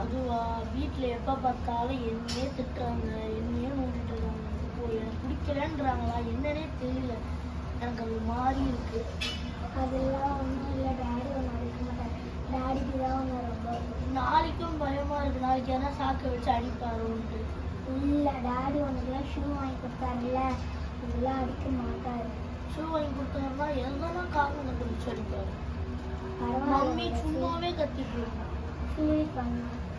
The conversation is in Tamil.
அதுவா? வீட்டில் எப்போ பார்த்தாலும் என்னையே திட்டுறாங்க என்னையே நோண்டிட்டு இருக்காங்க. இப்போ எனக்கு பிடிக்கலன்றாங்களா என்னன்னே தெரியல. எனக்கு அது மாறி இருக்கு. அதெல்லாம் ஒன்றும் இல்லை டேடி ஒன்று அடிக்க மாட்டாங்க டேடிக்கு தான் ஒன்று ரொம்ப. நாளைக்கும் பயமா இருக்கு. நாளைக்கு எதனா சாக்க வச்சு அடிப்பாரோன்ட்டு. இல்லை டேடி உனக்குலாம் ஷூ வாங்கி கொடுத்தாருல்ல. இதெல்லாம் அடிக்க மாட்டாரு. ஷூ வாங்கி கொடுத்தாருன்னா எதெல்லாம் காரணம் கண்டுபிடிச்சு அடிப்பாரு? 可以触那个地方吗？可方吗？